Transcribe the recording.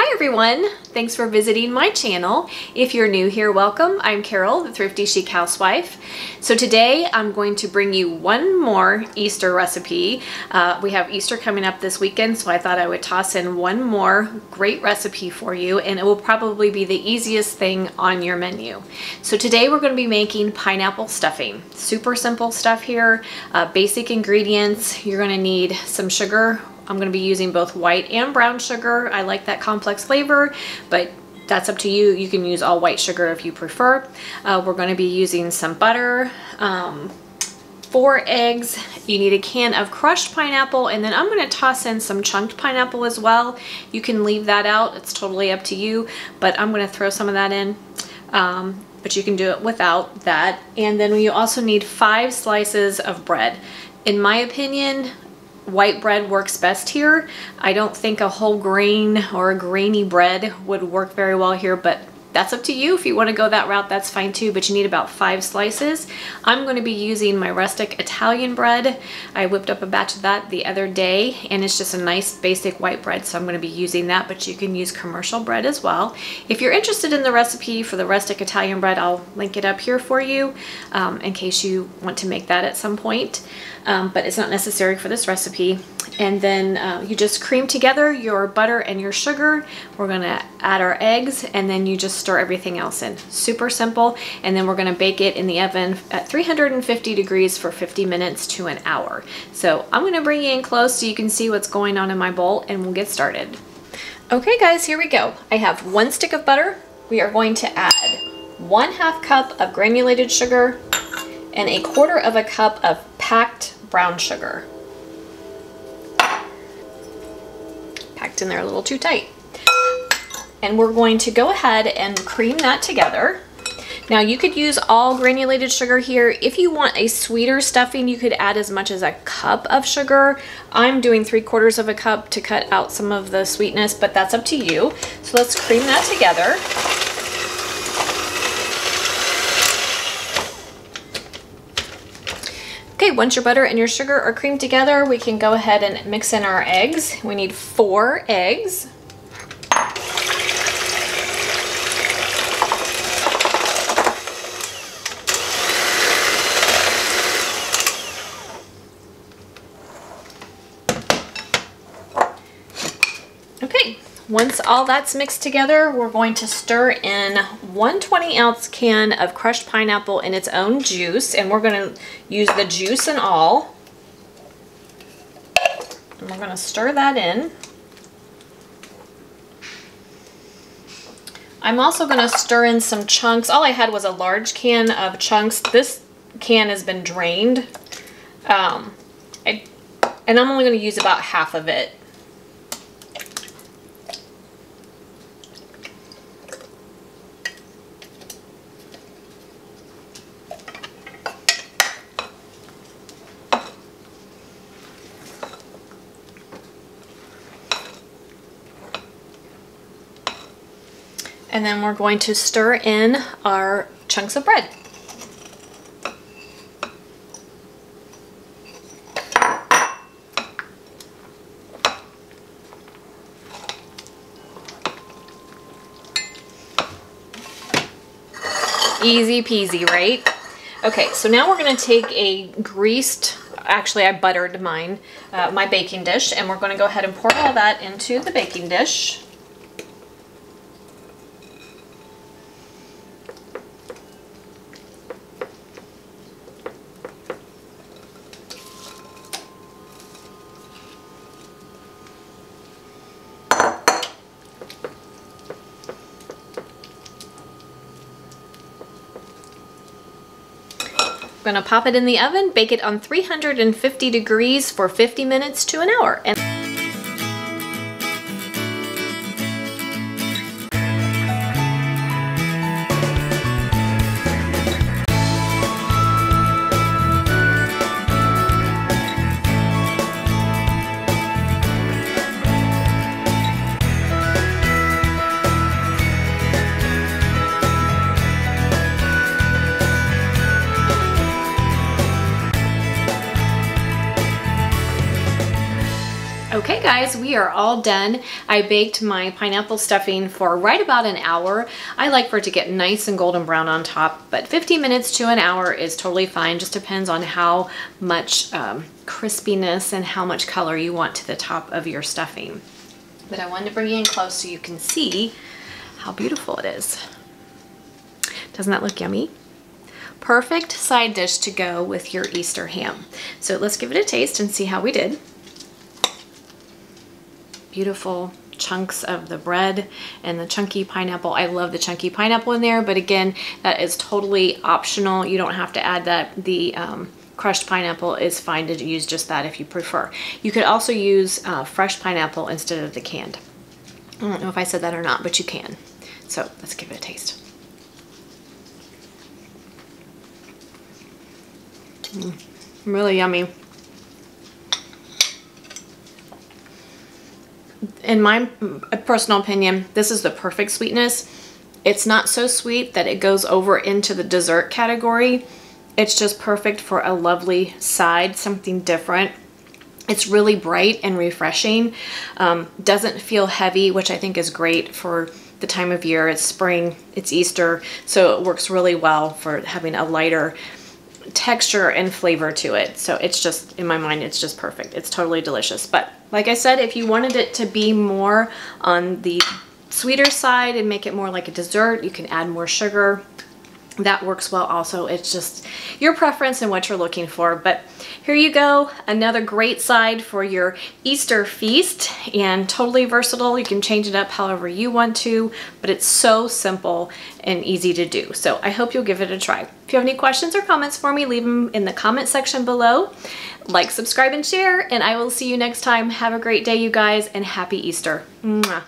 Hi everyone! Thanks for visiting my channel. If you're new here, welcome. I'm Carol, the Thrifty Chic Housewife. So today I'm going to bring you one more Easter recipe. Uh, we have Easter coming up this weekend, so I thought I would toss in one more great recipe for you, and it will probably be the easiest thing on your menu. So today we're going to be making pineapple stuffing. Super simple stuff here, uh, basic ingredients. You're going to need some sugar, I'm going to be using both white and brown sugar. I like that complex flavor, but that's up to you. You can use all white sugar if you prefer. Uh, we're going to be using some butter, um, four eggs. You need a can of crushed pineapple, and then I'm going to toss in some chunked pineapple as well. You can leave that out. It's totally up to you, but I'm going to throw some of that in. Um, but you can do it without that. And then you also need five slices of bread. In my opinion, white bread works best here. I don't think a whole grain or a grainy bread would work very well here, but that's up to you. If you want to go that route, that's fine too, but you need about five slices. I'm going to be using my rustic Italian bread. I whipped up a batch of that the other day, and it's just a nice basic white bread, so I'm going to be using that, but you can use commercial bread as well. If you're interested in the recipe for the rustic Italian bread, I'll link it up here for you um, in case you want to make that at some point um, but it's not necessary for this recipe. And then uh, you just cream together your butter and your sugar. We're gonna add our eggs and then you just stir everything else in. Super simple. And then we're gonna bake it in the oven at 350 degrees for 50 minutes to an hour. So I'm gonna bring you in close so you can see what's going on in my bowl and we'll get started. Okay guys, here we go. I have one stick of butter. We are going to add one half cup of granulated sugar and a quarter of a cup of packed brown sugar. Packed in there a little too tight. And we're going to go ahead and cream that together. Now you could use all granulated sugar here. If you want a sweeter stuffing, you could add as much as a cup of sugar. I'm doing three quarters of a cup to cut out some of the sweetness, but that's up to you. So let's cream that together. Okay, once your butter and your sugar are creamed together, we can go ahead and mix in our eggs. We need four eggs. Once all that's mixed together, we're going to stir in one 20 ounce can of crushed pineapple in its own juice, and we're gonna use the juice and all. And we're gonna stir that in. I'm also gonna stir in some chunks. All I had was a large can of chunks. This can has been drained. Um, I, and I'm only gonna use about half of it. And then we're going to stir in our chunks of bread. Easy peasy, right? Okay, so now we're going to take a greased, actually I buttered mine, uh, my baking dish, and we're going to go ahead and pour all that into the baking dish. Gonna pop it in the oven, bake it on 350 degrees for 50 minutes to an hour. And guys, we are all done. I baked my pineapple stuffing for right about an hour. I like for it to get nice and golden brown on top, but 15 minutes to an hour is totally fine. Just depends on how much um, crispiness and how much color you want to the top of your stuffing. But I wanted to bring you in close so you can see how beautiful it is. Doesn't that look yummy? Perfect side dish to go with your Easter ham. So let's give it a taste and see how we did beautiful chunks of the bread and the chunky pineapple. I love the chunky pineapple in there, but again, that is totally optional. You don't have to add that. The um, crushed pineapple is fine to use just that if you prefer. You could also use uh, fresh pineapple instead of the canned. I don't know if I said that or not, but you can. So let's give it a taste. Mm, really yummy. In my personal opinion, this is the perfect sweetness. It's not so sweet that it goes over into the dessert category. It's just perfect for a lovely side, something different. It's really bright and refreshing. Um, doesn't feel heavy, which I think is great for the time of year. It's spring, it's Easter, so it works really well for having a lighter texture and flavor to it. So it's just, in my mind, it's just perfect. It's totally delicious. But like I said, if you wanted it to be more on the sweeter side and make it more like a dessert, you can add more sugar that works well also. It's just your preference and what you're looking for. But here you go, another great side for your Easter feast and totally versatile. You can change it up however you want to, but it's so simple and easy to do. So I hope you'll give it a try. If you have any questions or comments for me, leave them in the comment section below. Like, subscribe, and share, and I will see you next time. Have a great day, you guys, and happy Easter. Mwah.